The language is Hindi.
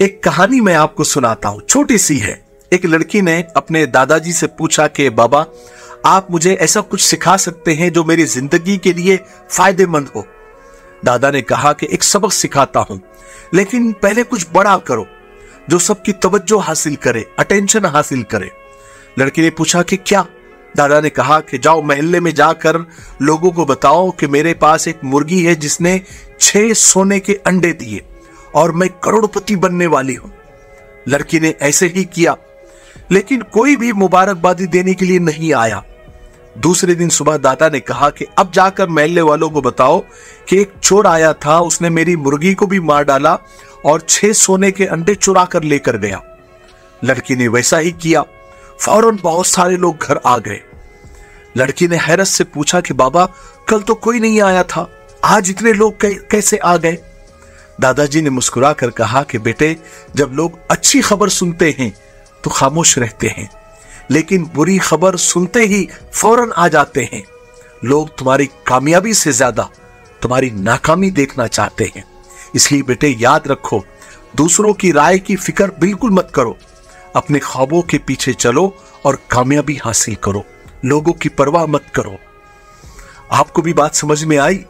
एक कहानी मैं आपको सुनाता हूँ। छोटी सी है। एक लड़की ने अपने दादाजी से पूछा कि, बाबा, आप मुझे ऐसा कुछ सिखा सकते हैं जो मेरी ज़िंदगी के लिए फ़ायदेमंद हो? दादा ने कहा कि, एक सबक सिखाता हूँ, लेकिन पहले कुछ बड़ा करो, जो सबकी तवज्जो हासिल करे, अटेंशन हासिल करे। लड़की ने पूछा कि, क्या? दादा ने कहा कि, जाओ महल्ले में जाकर लोगों को बताओ कि मेरे पास एक मुर्गी है जिसने छह सोने के अंडे दिए। और मैं करोड़पति बनने वाली हूँ। लड़की ने ऐसे ही किया, लेकिन कोई भी मुबारकबादी देने के लिए नहीं आया। दूसरे दिन सुबह दादा ने कहा कि अब जाकर महल्ले वालों को बताओ कि एक चोर आया था, उसने मेरी मुर्गी को भी मार डाला और छह सोने के अंडे चुरा कर लेकर गया। लड़की ने वैसा ही किया। फ़ौरन बहुत सारे लोग घर आ गए। लड़की ने हैरत से पूछा कि बाबा, कल तो कोई नहीं आया था, आज इतने लोग कैसे आ गए? दादाजी ने मुस्कुरा कर कहा कि बेटे, जब लोग अच्छी खबर सुनते हैं तो खामोश रहते हैं। लेकिन बुरी खबर सुनते ही फ़ौरन आ जाते हैं। लोग तुम्हारी कामयाबी से ज़्यादा तुम्हारी नाकामी देखना चाहते हैं। इसलिए बेटे, याद रखो, दूसरों की राय की फ़िक्र बिल्कुल मत करो। अपने ख्वाबों के पीछे चलो और कामयाबी हासिल करो। लोगों की परवाह मत करो। आपको भी बात समझ में आई?